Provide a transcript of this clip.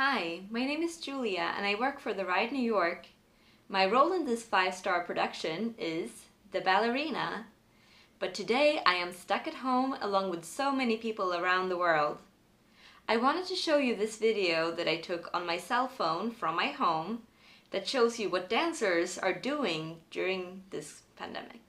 Hi, my name is Julia and I work for The Ride New York. My role in this five-star production is the ballerina. But today I am stuck at home along with so many people around the world. I wanted to show you this video that I took on my cell phone from my home that shows you what dancers are doing during this pandemic.